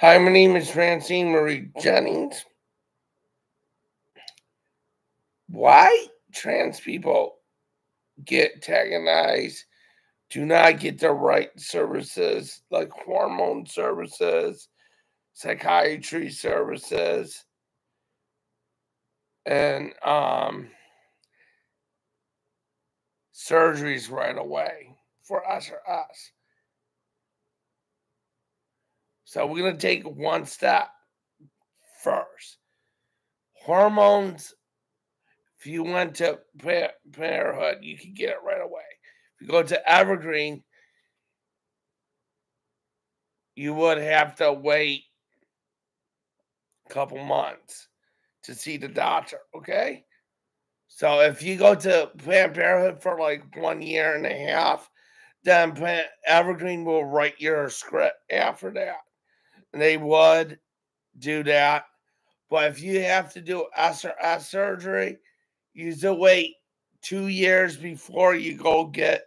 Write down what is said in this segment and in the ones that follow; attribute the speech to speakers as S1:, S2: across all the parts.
S1: Hi, my name is Francine Marie Jennings. Why trans people get antagonized, do not get the right services like hormone services, psychiatry services, and um, surgeries right away for us or us. So we're going to take one step first. Hormones, if you went to Parenthood, you can get it right away. If you go to Evergreen, you would have to wait a couple months to see the doctor, okay? So if you go to Planned Parenthood for like one year and a half, then Evergreen will write your script after that they would do that. But if you have to do SRS surgery, you still wait two years before you go get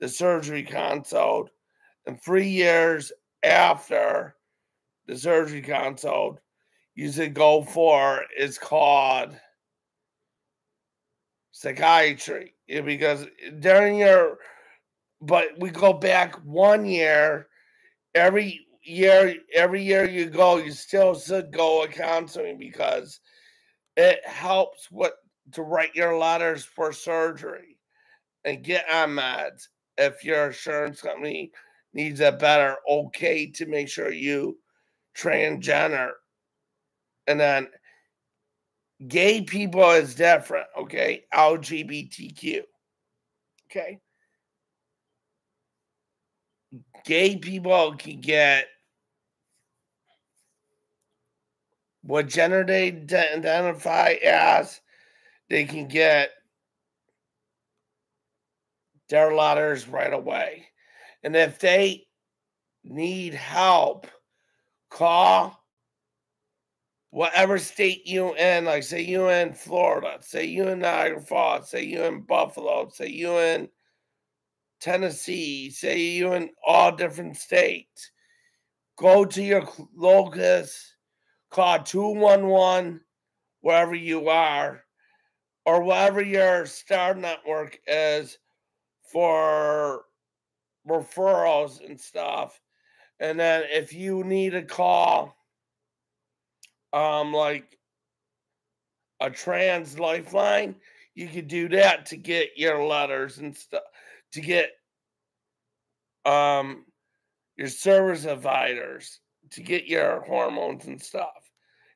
S1: the surgery consult, and three years after the surgery consult, you should go for is called psychiatry because during your but we go back one year every year, every year you go, you still should go to counseling because it helps what to write your letters for surgery and get on meds if your insurance company needs a better okay to make sure you transgender. And then gay people is different, okay? LGBTQ. Okay gay people can get what gender they identify as. They can get their letters right away. And if they need help, call whatever state you in, like say you in Florida, say you in Niagara Falls, say you in Buffalo, say you in Tennessee, say you in all different states, go to your locus, call 211 wherever you are, or wherever your star network is for referrals and stuff. And then if you need a call, um, like a trans lifeline, you could do that to get your letters and stuff to get um your service providers to get your hormones and stuff.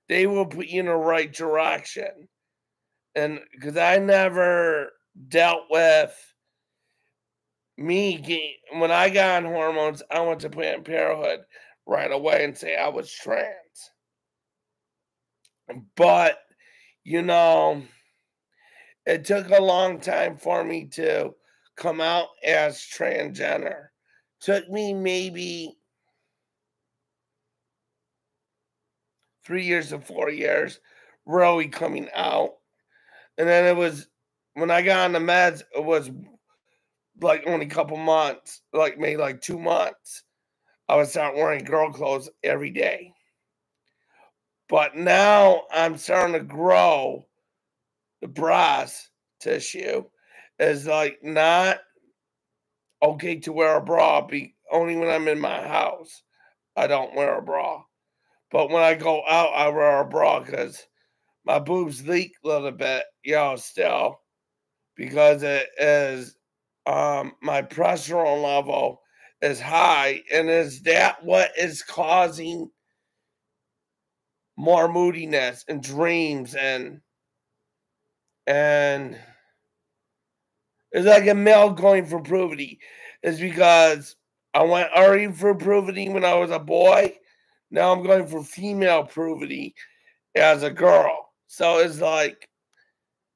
S1: They will put you in the right direction. And because I never dealt with me getting, when I got on hormones, I went to Planned Parenthood right away and say I was trans. But, you know, it took a long time for me to come out as transgender. Took me maybe three years to four years really coming out. And then it was when I got on the meds, it was like only a couple months, like maybe like two months. I would start wearing girl clothes every day. But now I'm starting to grow the breast tissue is like not okay to wear a bra be only when I'm in my house. I don't wear a bra. But when I go out, I wear a bra because my boobs leak a little bit, know, still because it is um my progesterone level is high. And is that what is causing more moodiness and dreams and and it's like a male going for puberty. It's because I went already for puberty when I was a boy. Now I'm going for female puberty as a girl. So it's like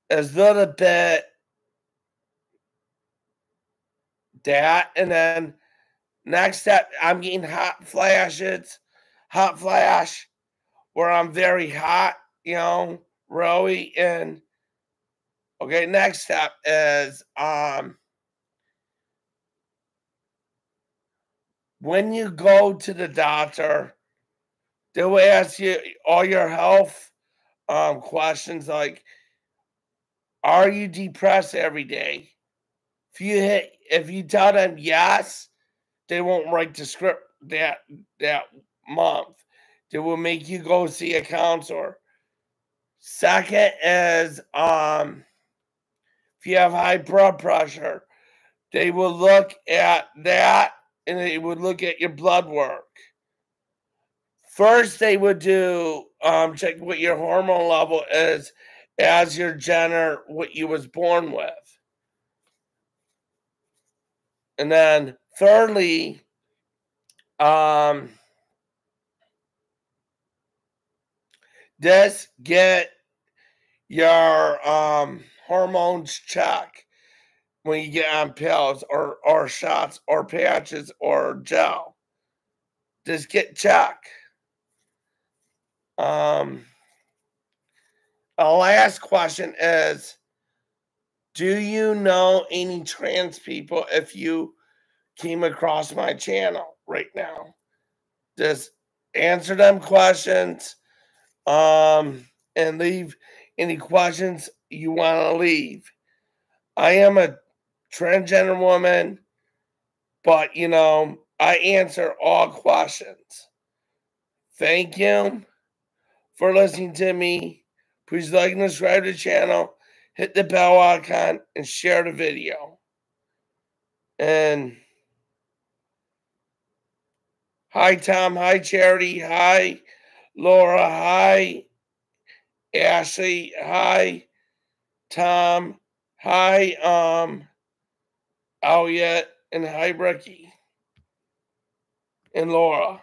S1: it's not a bit that, and then next step, I'm getting hot flashes, hot flash, where I'm very hot, you know, really, and Okay, next step is um when you go to the doctor, They will ask you all your health um, questions like, "Are you depressed every day?" If you hit, if you tell them yes, they won't write the script that that month. They will make you go see a counselor. Second is um, if you have high blood pressure, they will look at that and they would look at your blood work. First, they would do um, check what your hormone level is as your gender, what you was born with. And then thirdly, um, just get your um, hormones check when you get on pills or, or shots or patches or gel. Just get checked. Um, a last question is Do you know any trans people if you came across my channel right now? Just answer them questions um, and leave any questions you want to leave. I am a transgender woman, but you know, I answer all questions. Thank you for listening to me. Please like and subscribe to the channel, hit the bell icon, and share the video. And hi, Tom. Hi, Charity. Hi, Laura. Hi, Ashley. Hi, Tom. Hi, um, Elliot. And hi, Ricky. And Laura.